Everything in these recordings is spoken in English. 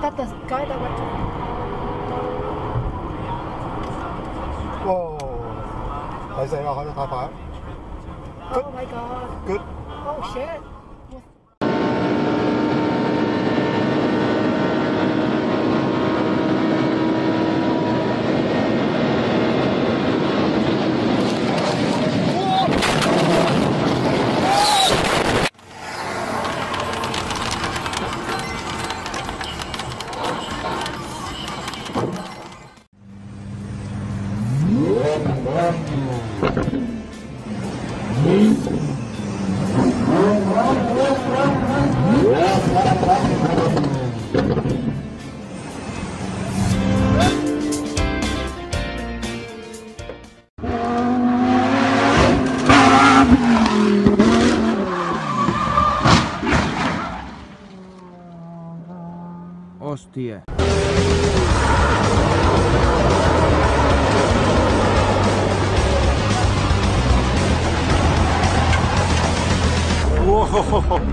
That the guy that went to. Whoa! They Oh my god. Good. Oh shit. Hostia. Whoa.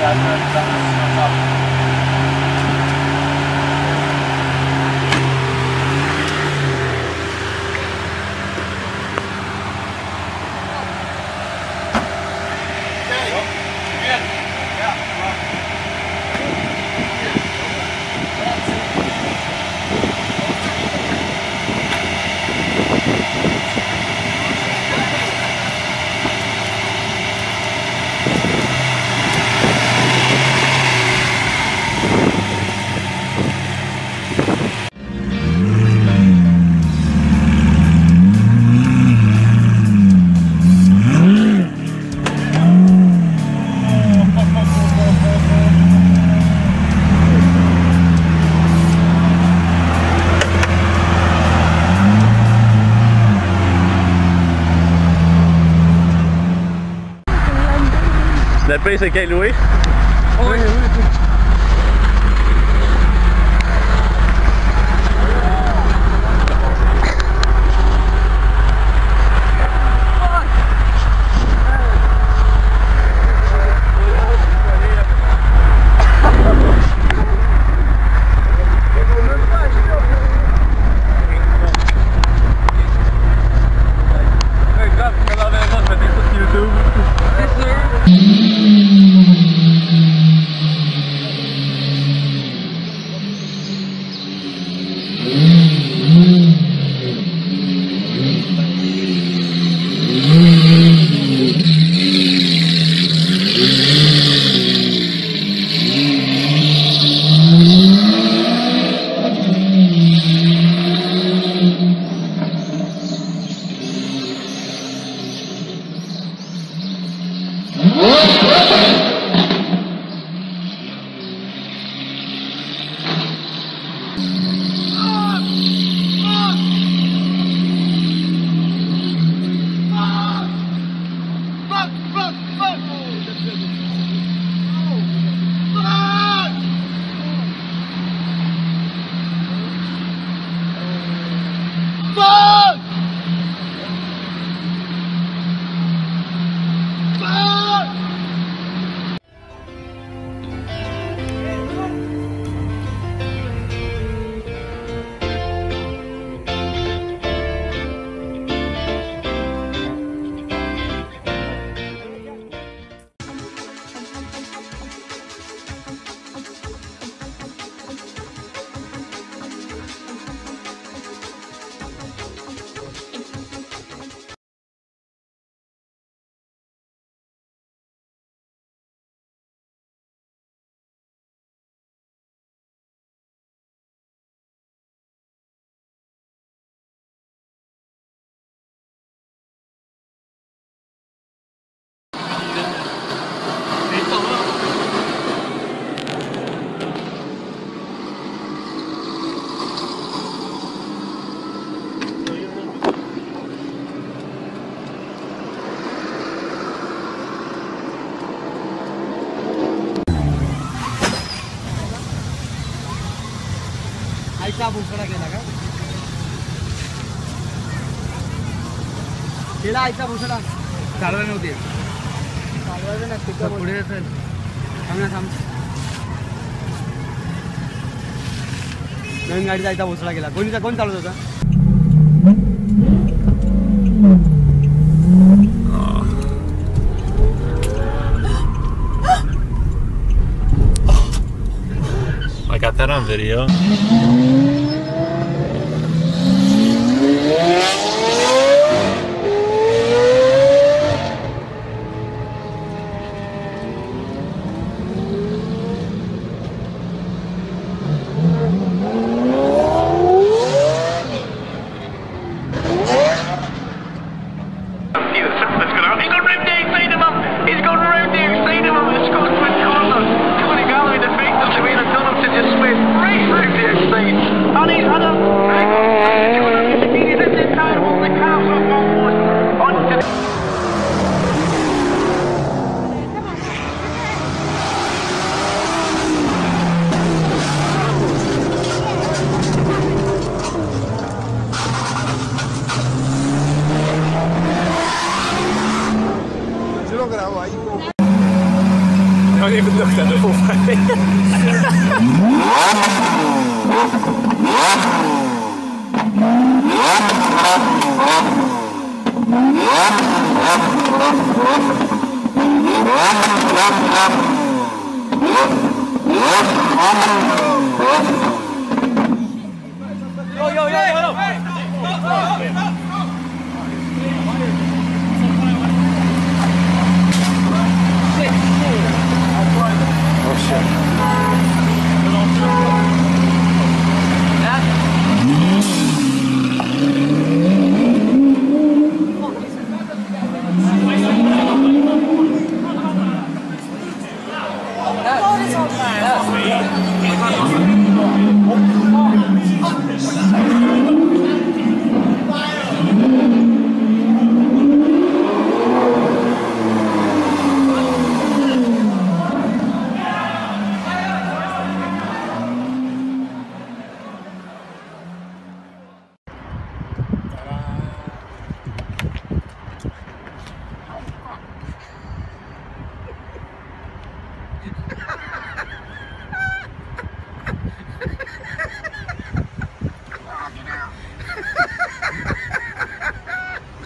Gracias. Thanks again, Louis. का भुसडा केला का? केला आयचा भुसडा चालवा नव्हते. चालवायचं ना तिथं पुढे असेल थांब थांब. नवीन गाडीचा आईचा भुसडा केला कोणीचा कोण चालवत होता? on video. Oh shit.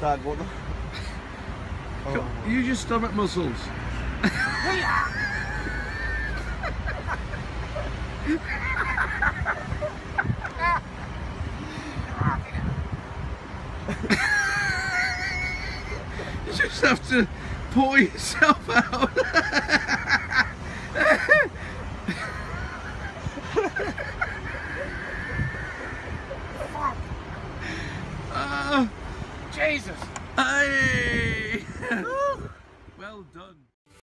Dad, what? Oh. Use your stomach muscles. you just have to pull yourself out.